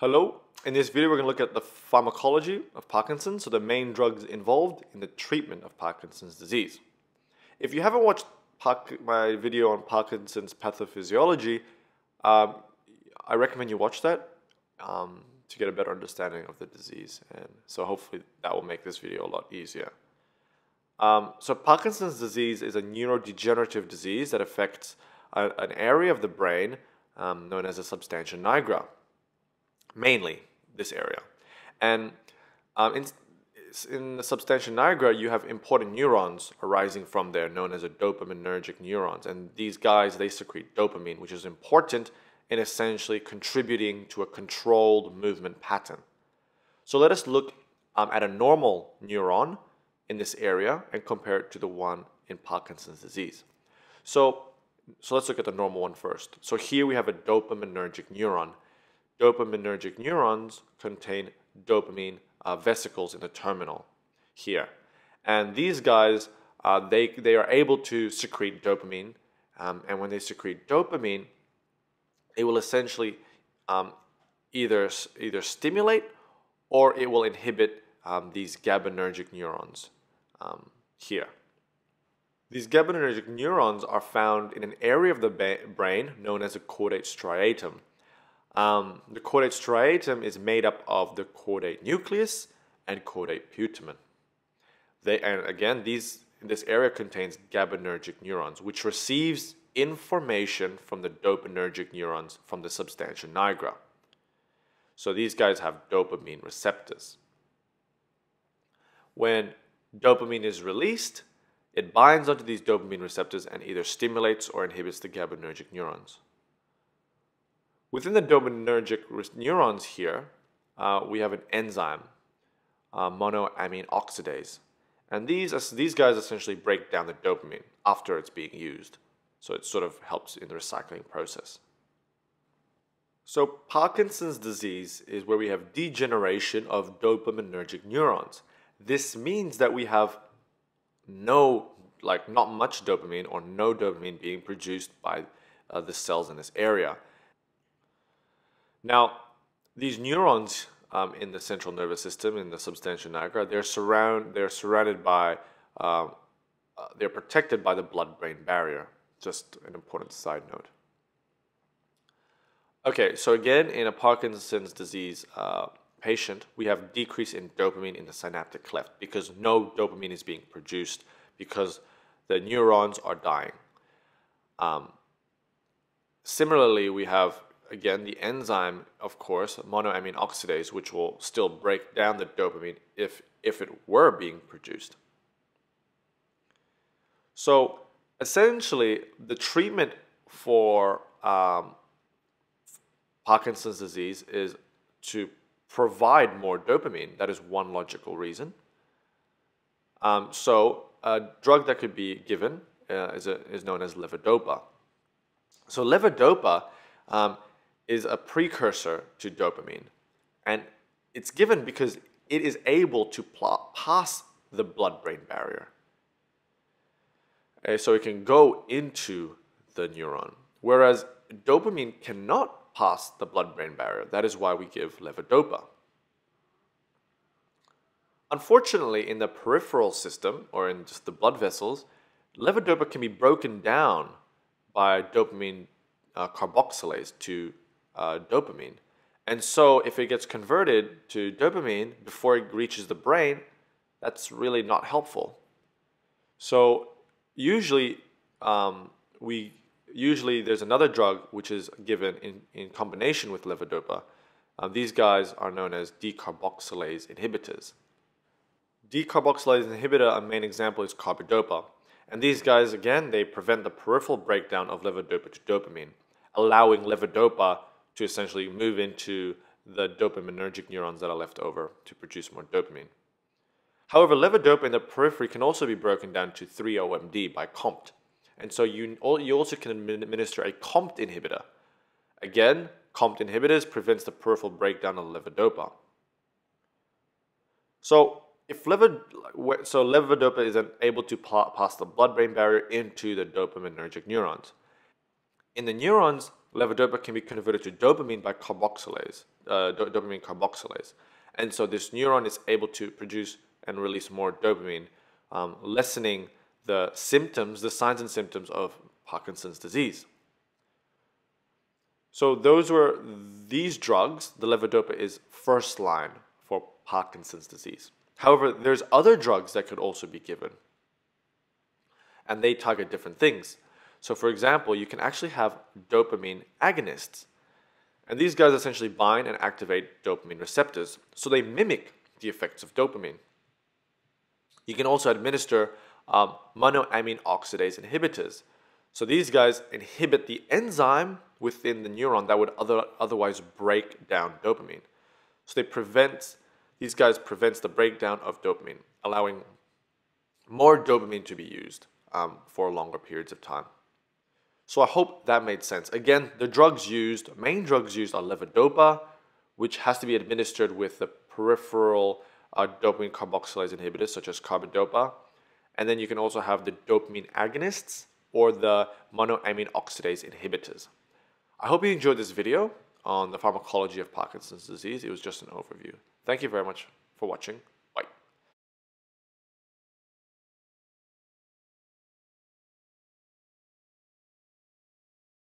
Hello, in this video we're going to look at the pharmacology of Parkinson's, so the main drugs involved in the treatment of Parkinson's disease. If you haven't watched my video on Parkinson's pathophysiology, um, I recommend you watch that um, to get a better understanding of the disease, and so hopefully that will make this video a lot easier. Um, so Parkinson's disease is a neurodegenerative disease that affects a, an area of the brain um, known as the substantia nigra mainly this area. And um, in, in the substantia nigra, you have important neurons arising from there, known as a dopaminergic neurons. And these guys, they secrete dopamine, which is important in essentially contributing to a controlled movement pattern. So let us look um, at a normal neuron in this area and compare it to the one in Parkinson's disease. So, so let's look at the normal one first. So here we have a dopaminergic neuron dopaminergic neurons contain dopamine uh, vesicles in the terminal here. And these guys, uh, they, they are able to secrete dopamine. Um, and when they secrete dopamine, it will essentially um, either, either stimulate or it will inhibit um, these GABAergic neurons um, here. These GABAergic neurons are found in an area of the brain known as a caudate striatum. Um, the caudate striatum is made up of the caudate nucleus and caudate putamen. They, and again, these, this area contains GABAergic neurons, which receives information from the dopaminergic neurons from the substantia nigra. So these guys have dopamine receptors. When dopamine is released, it binds onto these dopamine receptors and either stimulates or inhibits the GABAergic neurons. Within the dopaminergic neurons here, uh, we have an enzyme, uh, monoamine oxidase. And these, these guys essentially break down the dopamine after it's being used. So it sort of helps in the recycling process. So Parkinson's disease is where we have degeneration of dopaminergic neurons. This means that we have no, like not much dopamine or no dopamine being produced by uh, the cells in this area. Now, these neurons um, in the central nervous system, in the substantia nigra, they're, surround, they're surrounded by, um, uh, they're protected by the blood-brain barrier. Just an important side note. Okay, so again, in a Parkinson's disease uh, patient, we have decrease in dopamine in the synaptic cleft because no dopamine is being produced because the neurons are dying. Um, similarly, we have again, the enzyme, of course, monoamine oxidase, which will still break down the dopamine if, if it were being produced. So essentially, the treatment for um, Parkinson's disease is to provide more dopamine. That is one logical reason. Um, so a drug that could be given uh, is, a, is known as levodopa. So levodopa um, is a precursor to dopamine. And it's given because it is able to pass the blood brain barrier. Okay, so it can go into the neuron. Whereas dopamine cannot pass the blood brain barrier. That is why we give levodopa. Unfortunately, in the peripheral system or in just the blood vessels, levodopa can be broken down by dopamine uh, carboxylase to uh, dopamine. And so if it gets converted to dopamine before it reaches the brain, that's really not helpful. So usually um, we usually there's another drug which is given in, in combination with levodopa. Uh, these guys are known as decarboxylase inhibitors. Decarboxylase inhibitor, a main example is carbidopa. And these guys, again, they prevent the peripheral breakdown of levodopa to dopamine, allowing levodopa to essentially move into the dopaminergic neurons that are left over to produce more dopamine. However, levodopa in the periphery can also be broken down to 3-OMD by COMT. And so you, you also can administer a COMT inhibitor. Again, COMT inhibitors prevents the peripheral breakdown of levodopa. So if so levodopa isn't able to pass the blood-brain barrier into the dopaminergic neurons. In the neurons levodopa can be converted to dopamine by carboxylase, uh, do- dopamine carboxylase. And so this neuron is able to produce and release more dopamine, um, lessening the symptoms, the signs and symptoms of Parkinson's disease. So those were these drugs. The levodopa is first line for Parkinson's disease. However, there's other drugs that could also be given, and they target different things. So, for example, you can actually have dopamine agonists, and these guys essentially bind and activate dopamine receptors, so they mimic the effects of dopamine. You can also administer um, monoamine oxidase inhibitors. So these guys inhibit the enzyme within the neuron that would other, otherwise break down dopamine. So they prevent, these guys prevents the breakdown of dopamine, allowing more dopamine to be used um, for longer periods of time. So I hope that made sense. Again, the drugs used, main drugs used are levodopa, which has to be administered with the peripheral uh, dopamine carboxylase inhibitors such as carbidopa. And then you can also have the dopamine agonists or the monoamine oxidase inhibitors. I hope you enjoyed this video on the pharmacology of Parkinson's disease. It was just an overview. Thank you very much for watching.